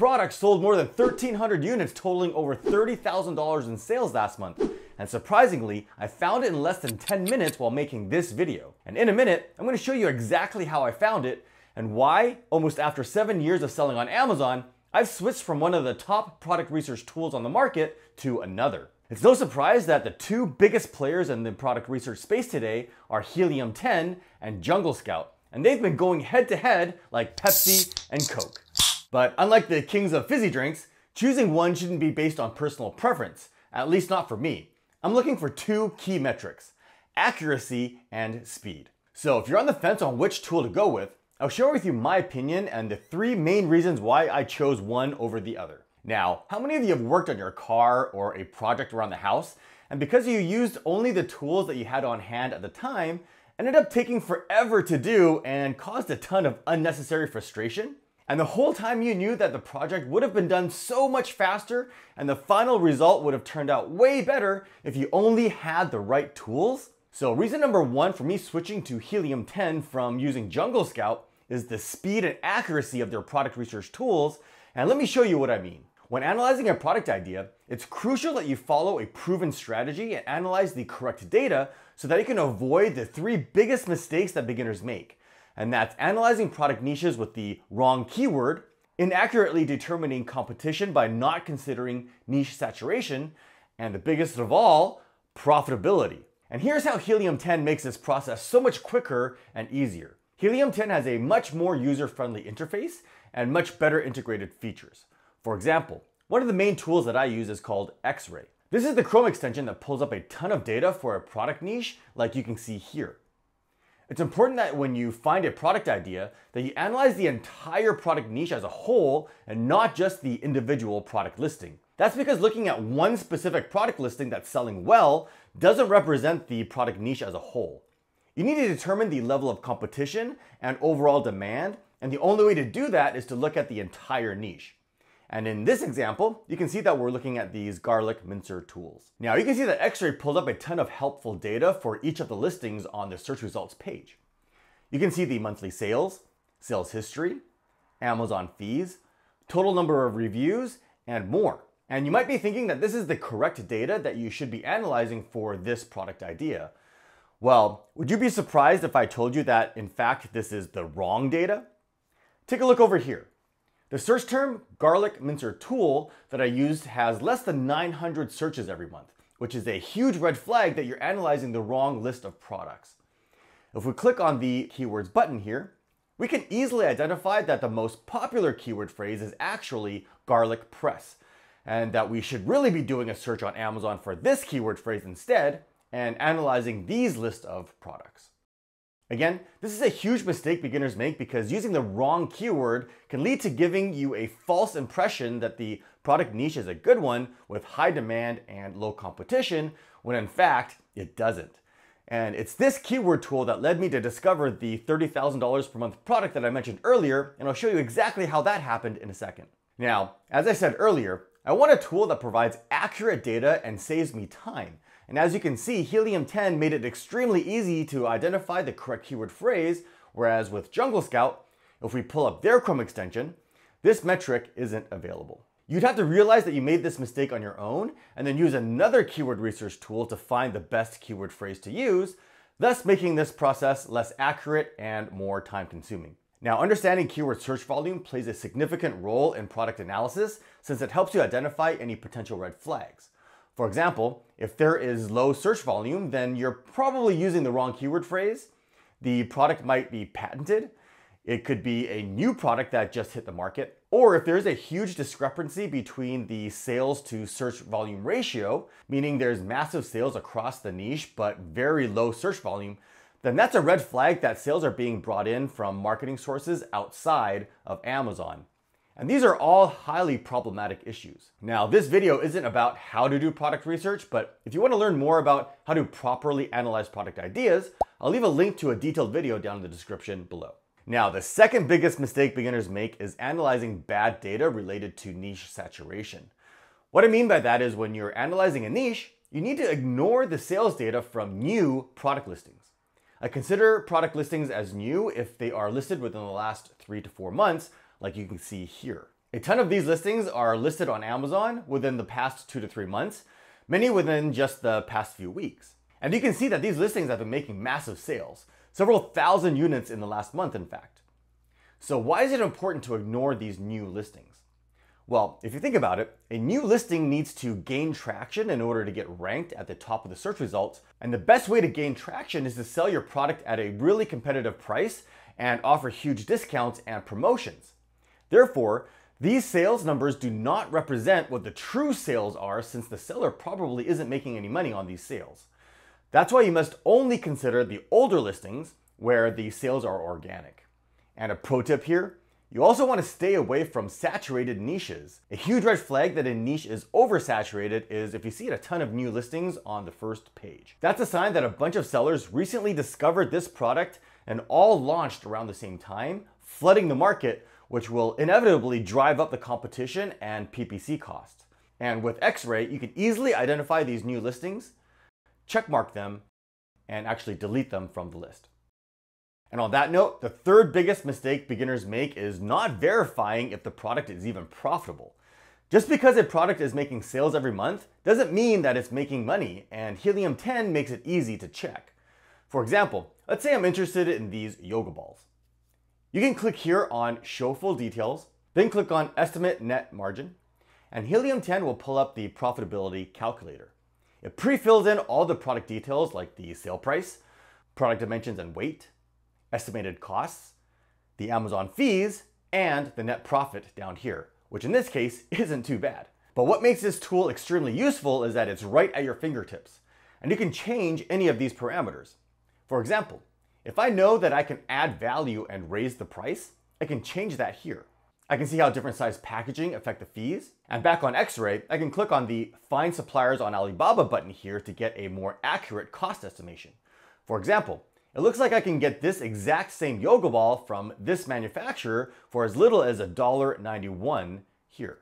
product sold more than 1,300 units, totaling over $30,000 in sales last month. And surprisingly, I found it in less than 10 minutes while making this video. And in a minute, I'm gonna show you exactly how I found it and why, almost after seven years of selling on Amazon, I've switched from one of the top product research tools on the market to another. It's no surprise that the two biggest players in the product research space today are Helium 10 and Jungle Scout, and they've been going head to head like Pepsi and Coke. But unlike the kings of fizzy drinks, choosing one shouldn't be based on personal preference, at least not for me. I'm looking for two key metrics, accuracy and speed. So if you're on the fence on which tool to go with, I'll share with you my opinion and the three main reasons why I chose one over the other. Now, how many of you have worked on your car or a project around the house, and because you used only the tools that you had on hand at the time, ended up taking forever to do and caused a ton of unnecessary frustration? And the whole time you knew that the project would have been done so much faster and the final result would have turned out way better if you only had the right tools? So reason number one for me switching to Helium 10 from using Jungle Scout is the speed and accuracy of their product research tools, and let me show you what I mean. When analyzing a product idea, it's crucial that you follow a proven strategy and analyze the correct data so that you can avoid the three biggest mistakes that beginners make. And that's analyzing product niches with the wrong keyword, inaccurately determining competition by not considering niche saturation, and the biggest of all, profitability. And here's how Helium 10 makes this process so much quicker and easier. Helium 10 has a much more user-friendly interface and much better integrated features. For example, one of the main tools that I use is called X-Ray. This is the Chrome extension that pulls up a ton of data for a product niche like you can see here. It's important that when you find a product idea that you analyze the entire product niche as a whole and not just the individual product listing. That's because looking at one specific product listing that's selling well doesn't represent the product niche as a whole. You need to determine the level of competition and overall demand, and the only way to do that is to look at the entire niche. And in this example, you can see that we're looking at these garlic mincer tools. Now you can see that X-Ray pulled up a ton of helpful data for each of the listings on the search results page. You can see the monthly sales, sales history, Amazon fees, total number of reviews, and more. And you might be thinking that this is the correct data that you should be analyzing for this product idea. Well, would you be surprised if I told you that in fact this is the wrong data? Take a look over here. The search term garlic mincer tool that I used has less than 900 searches every month, which is a huge red flag that you're analyzing the wrong list of products. If we click on the keywords button here, we can easily identify that the most popular keyword phrase is actually garlic press, and that we should really be doing a search on Amazon for this keyword phrase instead, and analyzing these list of products. Again, this is a huge mistake beginners make because using the wrong keyword can lead to giving you a false impression that the product niche is a good one with high demand and low competition, when in fact, it doesn't. And it's this keyword tool that led me to discover the $30,000 per month product that I mentioned earlier, and I'll show you exactly how that happened in a second. Now, as I said earlier, I want a tool that provides accurate data and saves me time. And as you can see, Helium 10 made it extremely easy to identify the correct keyword phrase, whereas with Jungle Scout, if we pull up their Chrome extension, this metric isn't available. You'd have to realize that you made this mistake on your own and then use another keyword research tool to find the best keyword phrase to use, thus making this process less accurate and more time consuming. Now, understanding keyword search volume plays a significant role in product analysis since it helps you identify any potential red flags. For example, if there is low search volume, then you're probably using the wrong keyword phrase. The product might be patented. It could be a new product that just hit the market. Or if there's a huge discrepancy between the sales to search volume ratio, meaning there's massive sales across the niche but very low search volume, then that's a red flag that sales are being brought in from marketing sources outside of Amazon. And these are all highly problematic issues. Now, this video isn't about how to do product research, but if you want to learn more about how to properly analyze product ideas, I'll leave a link to a detailed video down in the description below. Now, the second biggest mistake beginners make is analyzing bad data related to niche saturation. What I mean by that is when you're analyzing a niche, you need to ignore the sales data from new product listings. I consider product listings as new if they are listed within the last three to four months, like you can see here. A ton of these listings are listed on Amazon within the past two to three months, many within just the past few weeks. And you can see that these listings have been making massive sales, several thousand units in the last month, in fact. So, why is it important to ignore these new listings? Well, if you think about it, a new listing needs to gain traction in order to get ranked at the top of the search results. And the best way to gain traction is to sell your product at a really competitive price and offer huge discounts and promotions. Therefore, these sales numbers do not represent what the true sales are since the seller probably isn't making any money on these sales. That's why you must only consider the older listings where the sales are organic. And a pro tip here, you also want to stay away from saturated niches. A huge red flag that a niche is oversaturated is if you see a ton of new listings on the first page. That's a sign that a bunch of sellers recently discovered this product and all launched around the same time, flooding the market which will inevitably drive up the competition and PPC costs. And with X-Ray, you can easily identify these new listings, checkmark them, and actually delete them from the list. And on that note, the third biggest mistake beginners make is not verifying if the product is even profitable. Just because a product is making sales every month doesn't mean that it's making money, and Helium 10 makes it easy to check. For example, let's say I'm interested in these yoga balls. You can click here on Show Full Details, then click on Estimate Net Margin, and Helium 10 will pull up the profitability calculator. It pre-fills in all the product details like the sale price, product dimensions and weight, estimated costs, the Amazon fees, and the net profit down here, which in this case isn't too bad. But what makes this tool extremely useful is that it's right at your fingertips, and you can change any of these parameters. For example, if I know that I can add value and raise the price, I can change that here. I can see how different size packaging affect the fees. And back on X-Ray, I can click on the Find Suppliers on Alibaba button here to get a more accurate cost estimation. For example, it looks like I can get this exact same yoga ball from this manufacturer for as little as $1.91 here.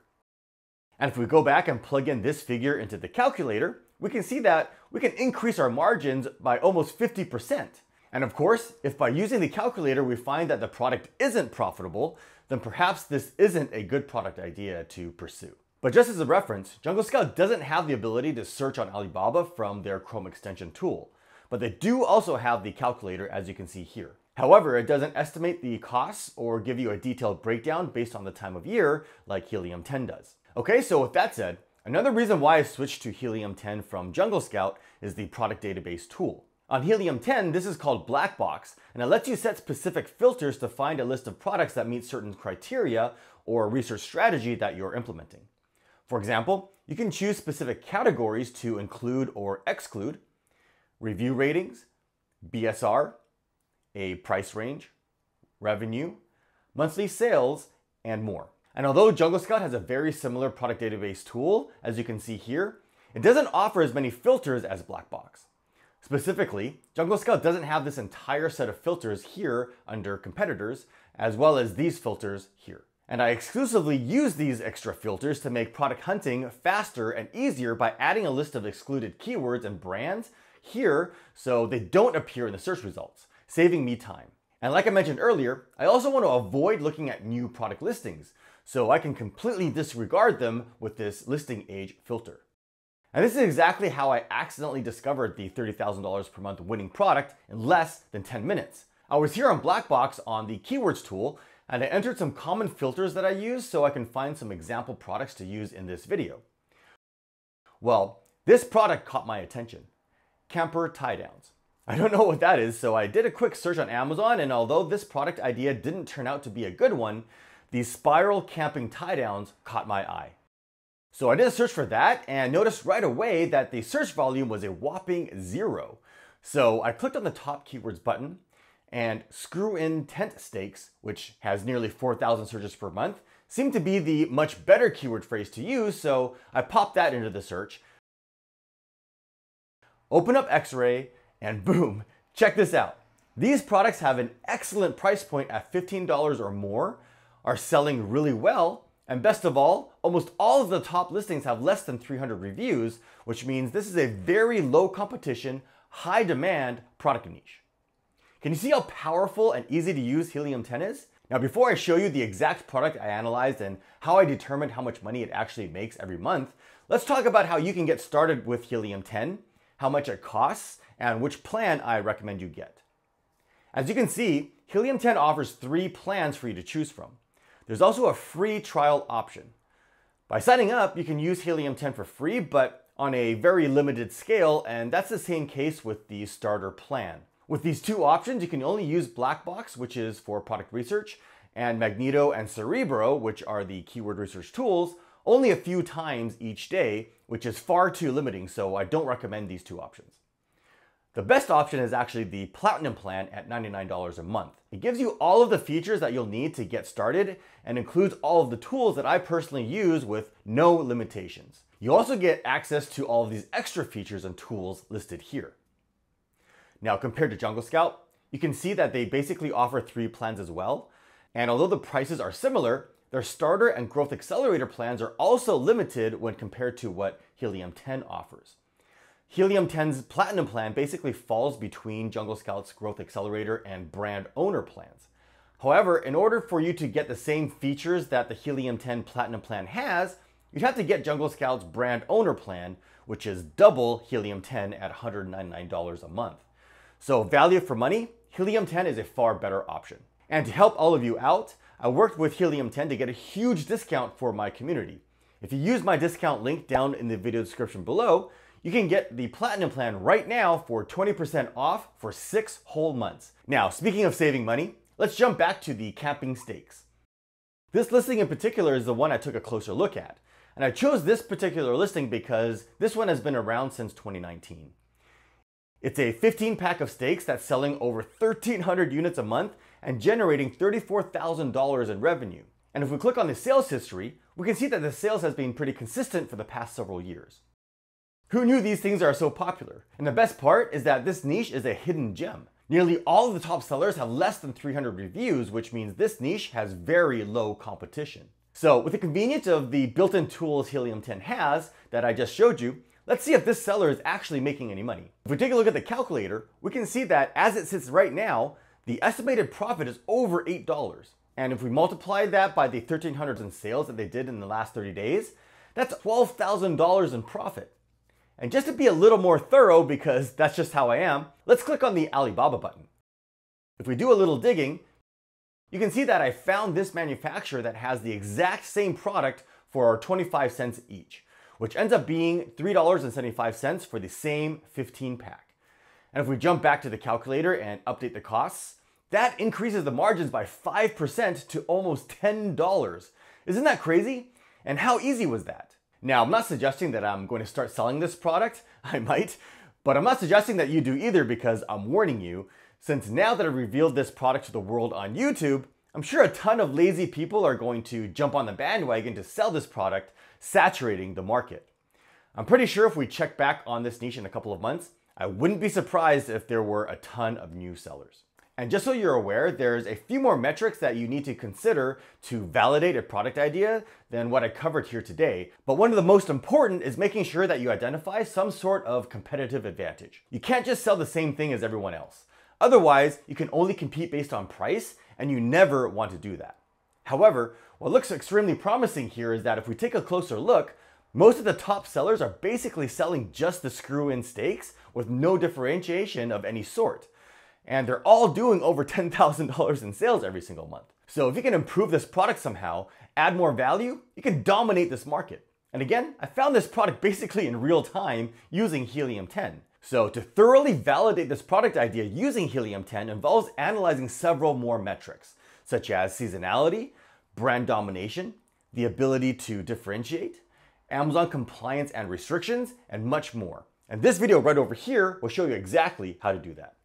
And if we go back and plug in this figure into the calculator, we can see that we can increase our margins by almost 50%. And of course, if by using the calculator we find that the product isn't profitable, then perhaps this isn't a good product idea to pursue. But just as a reference, Jungle Scout doesn't have the ability to search on Alibaba from their Chrome extension tool, but they do also have the calculator as you can see here. However, it doesn't estimate the costs or give you a detailed breakdown based on the time of year like Helium 10 does. Okay, so with that said, another reason why I switched to Helium 10 from Jungle Scout is the product database tool. On Helium 10, this is called Black Box, and it lets you set specific filters to find a list of products that meet certain criteria or research strategy that you're implementing. For example, you can choose specific categories to include or exclude, review ratings, BSR, a price range, revenue, monthly sales, and more. And although Jungle Scout has a very similar product database tool, as you can see here, it doesn't offer as many filters as Blackbox. Specifically, Jungle Scout doesn't have this entire set of filters here under competitors, as well as these filters here. And I exclusively use these extra filters to make product hunting faster and easier by adding a list of excluded keywords and brands here so they don't appear in the search results, saving me time. And like I mentioned earlier, I also want to avoid looking at new product listings, so I can completely disregard them with this listing age filter. And this is exactly how I accidentally discovered the $30,000 per month winning product in less than 10 minutes. I was here on Blackbox on the keywords tool and I entered some common filters that I use so I can find some example products to use in this video. Well, this product caught my attention. Camper tie downs. I don't know what that is, so I did a quick search on Amazon and although this product idea didn't turn out to be a good one, these spiral camping tie downs caught my eye. So I did a search for that and noticed right away that the search volume was a whopping zero. So I clicked on the top keywords button and screw in tent stakes, which has nearly 4,000 searches per month, seemed to be the much better keyword phrase to use, so I popped that into the search. Open up X-Ray and boom, check this out. These products have an excellent price point at $15 or more, are selling really well, and best of all, almost all of the top listings have less than 300 reviews, which means this is a very low competition, high demand product niche. Can you see how powerful and easy to use Helium 10 is? Now, before I show you the exact product I analyzed and how I determined how much money it actually makes every month, let's talk about how you can get started with Helium 10, how much it costs, and which plan I recommend you get. As you can see, Helium 10 offers three plans for you to choose from. There's also a free trial option. By signing up, you can use Helium 10 for free, but on a very limited scale, and that's the same case with the starter plan. With these two options, you can only use Blackbox, which is for product research, and Magneto and Cerebro, which are the keyword research tools, only a few times each day, which is far too limiting, so I don't recommend these two options. The best option is actually the Platinum plan at $99 a month. It gives you all of the features that you'll need to get started and includes all of the tools that I personally use with no limitations. You also get access to all of these extra features and tools listed here. Now, compared to Jungle Scout, you can see that they basically offer three plans as well. And although the prices are similar, their starter and growth accelerator plans are also limited when compared to what Helium 10 offers. Helium 10's Platinum plan basically falls between Jungle Scout's Growth Accelerator and Brand Owner plans. However, in order for you to get the same features that the Helium 10 Platinum plan has, you'd have to get Jungle Scout's Brand Owner plan, which is double Helium 10 at $199 a month. So value for money, Helium 10 is a far better option. And to help all of you out, I worked with Helium 10 to get a huge discount for my community. If you use my discount link down in the video description below, you can get the Platinum plan right now for 20% off for six whole months. Now, speaking of saving money, let's jump back to the camping stakes. This listing in particular is the one I took a closer look at. And I chose this particular listing because this one has been around since 2019. It's a 15 pack of stakes that's selling over 1,300 units a month and generating $34,000 in revenue. And if we click on the sales history, we can see that the sales has been pretty consistent for the past several years. Who knew these things are so popular? And the best part is that this niche is a hidden gem. Nearly all of the top sellers have less than 300 reviews, which means this niche has very low competition. So with the convenience of the built-in tools Helium 10 has that I just showed you, Let's see if this seller is actually making any money. If we take a look at the calculator, we can see that as it sits right now, the estimated profit is over $8. And if we multiply that by the 1300s in sales that they did in the last 30 days, that's $12,000 in profit. And just to be a little more thorough, because that's just how I am, let's click on the Alibaba button. If we do a little digging, you can see that I found this manufacturer that has the exact same product for our 25 cents each which ends up being $3.75 for the same 15 pack. And if we jump back to the calculator and update the costs, that increases the margins by 5% to almost $10. Isn't that crazy? And how easy was that? Now, I'm not suggesting that I'm going to start selling this product. I might, but I'm not suggesting that you do either because I'm warning you, since now that I've revealed this product to the world on YouTube, I'm sure a ton of lazy people are going to jump on the bandwagon to sell this product saturating the market. I'm pretty sure if we check back on this niche in a couple of months, I wouldn't be surprised if there were a ton of new sellers. And just so you're aware, there's a few more metrics that you need to consider to validate a product idea than what I covered here today. But one of the most important is making sure that you identify some sort of competitive advantage. You can't just sell the same thing as everyone else. Otherwise, you can only compete based on price, and you never want to do that. However, what looks extremely promising here is that if we take a closer look, most of the top sellers are basically selling just the screw-in stakes with no differentiation of any sort. And they're all doing over $10,000 in sales every single month. So if you can improve this product somehow, add more value, you can dominate this market. And again, I found this product basically in real time using Helium 10. So to thoroughly validate this product idea using Helium 10 involves analyzing several more metrics, such as seasonality, brand domination, the ability to differentiate, Amazon compliance and restrictions, and much more. And this video right over here will show you exactly how to do that.